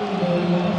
Amém.